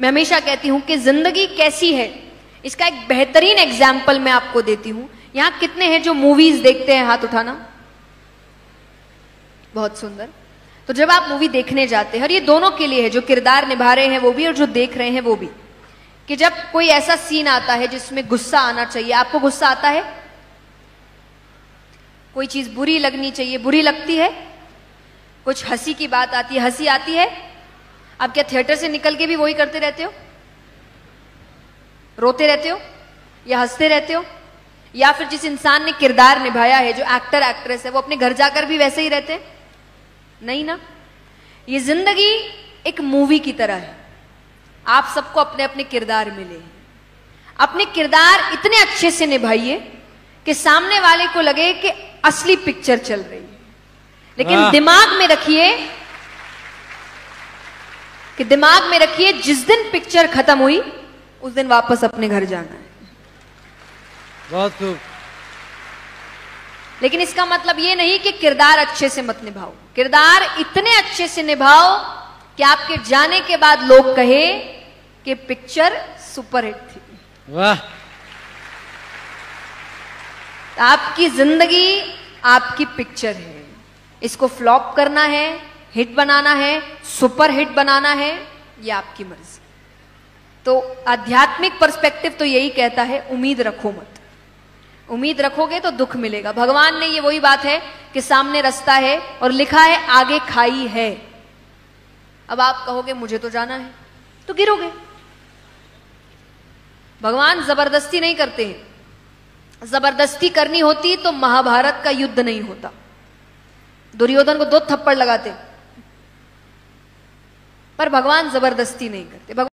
मैं हमेशा कहती हूँ कि ज़िंदगी कैसी है, इसका एक बेहतरीन एग्ज़ाम्पल मैं आपको देती हूँ। यहाँ कितने हैं जो मूवीज़ देखते हैं हाथ उठाना? बहुत सुंदर। तो जब आप मूवी देखने जाते हैं, और ये दोनों के लिए है, जो किरदार निभा रहे हैं वो भी और जो देख रहे हैं वो भी, कि जब कोई ऐसा सीन आता है जिसमें गुस्सा आना चाहिए, आपको गुस्सा आता है? कोई चीज़ बुरी लगनी चाहिए, बुरी लगती है? कुछ हँसी की बात आती है, हँसी आती है? अब क्या थिएटर से निकल के भी वही करते रहते हो? रोते रहते हो? या हँसते रहते हो? या फिर जिस इंसान ने किरदार निभाया है जो एक्टर एक्ट्रेस है वो अपने घर जाकर भी वैसे ही रहते हैं? नहीं ना? ये ज़िंदगी एक मूवी की तरह है। आप सबको अपने अपने किरदार मिले अपने किरदार इतने अच्छे से निभाइए कि सामने वाले को लगे कि असली पिक्चर चल रही है। लेकिन दिमाग में रखिए कि दिमाग में रखिए जिस दिन पिक्चर खत्म हुई उस दिन वापस अपने घर जाना है। बहुत खूब। लेकिन इसका मतलब ये नहीं कि किरदार अच्छे से मत निभाओ। किरदार इतने अच्छे से निभाओ कि आपके जाने के बाद लोग कहे कि पिक्चर सुपरहिट थी। वाह। आपकी ज़िंदगी आपकी पिक्चर है। इसको फ्लॉप करना है हिट बनाना है, सुपर हिट बनाना है। ये आपकी मर्ज़ी। तो आध्यात्मिक पर्सपेक्टिव तो यही कहता है, उम्मीद रखो मत। उम्मीद रखोगे तो दुख मिलेगा। भगवान ने ये वही बात है कि सामने रास्ता है और लिखा है, आगे खाई है। अब आप कहोगे, मुझे तो जाना है। तो गिरोगे। भगवान ज़बरदस्ती नहीं करते हैं। ज़बरदस्ती करनी होती तो महाभारत का युद्ध नहीं होता। दुर्योधन को दो थप्पड़ लगाते। पर भगवान ज़बरदस्ती नहीं करते। भगवान